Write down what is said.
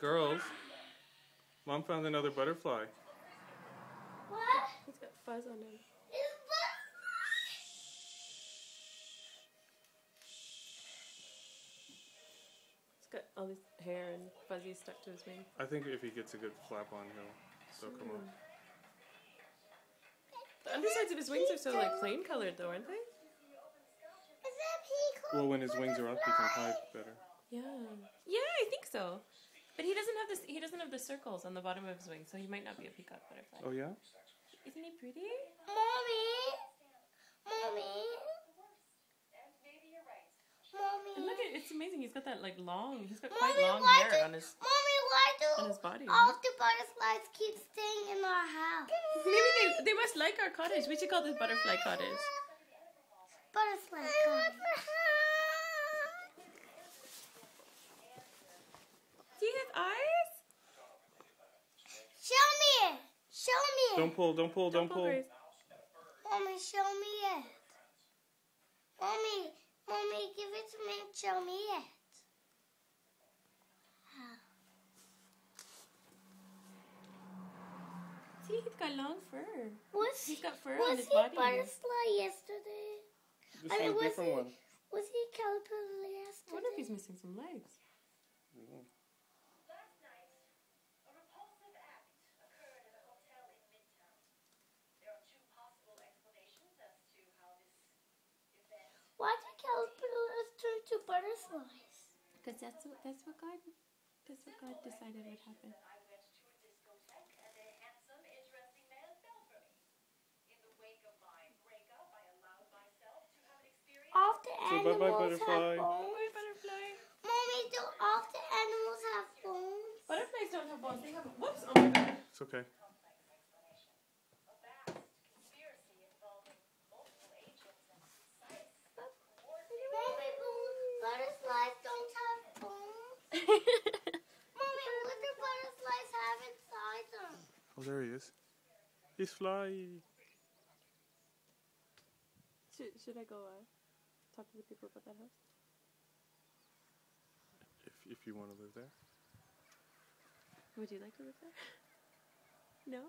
Girls, Mom found another butterfly. What? He's got fuzz on him. It's He's got all this hair and fuzzies stuck to his wing. I think if he gets a good flap on, he'll still come up. The undersides of his wings are so like plain colored though, aren't they? Is that peacock? Well, when his wings are up, he can hide better. Yeah. Yeah, I think so. But he doesn't have this. He doesn't have the circles on the bottom of his wings, so he might not be a peacock butterfly. Oh yeah? Isn't he pretty? Mommy. Mommy. Mommy. And look at it. it's amazing. He's got that like long. He's got quite long hair do- on his Mommy, why do on his body. all the butterflies keep staying in our house? Maybe they, they must like our cottage. We should call this butterfly cottage. Butterfly cottage. See his eyes? Show me it. Show me it. Don't pull, don't pull, don't, pull. Grace. Mommy, show me it. Mommy, mommy, give it to me and show me it. See, he's got long fur. Was He's got fur was on his he body. butterfly yesterday? This I mean, one's a was different he- one. Was he caterpillar I yesterday? wonder if he's missing some legs. Last night, a repulsive act occurred at a hotel in Midtown. There are two possible explanations as to how this event Why did caterpillars turn to butterflies? Because that's what that's what God that's what God decided would happen. I went to a discotheque and a handsome, interesting man fell for me. In the wake of my breakup, I allowed myself to have an. All the So animals bye-bye, butterfly. have bones. Bye, butterfly. Mommy, do all the animals have bones? Butterflies don't have bones. They have whoops. Oh my God. It's okay. A vast conspiracy involving multiple agents and precise Mommy, boo- butterflies don't have bones. Mommy, what do butterflies have inside them? Oh, there he is. He's flying. should should I go uh, talk to the people about that house? If, if you want to live there. Would you like to live there? No.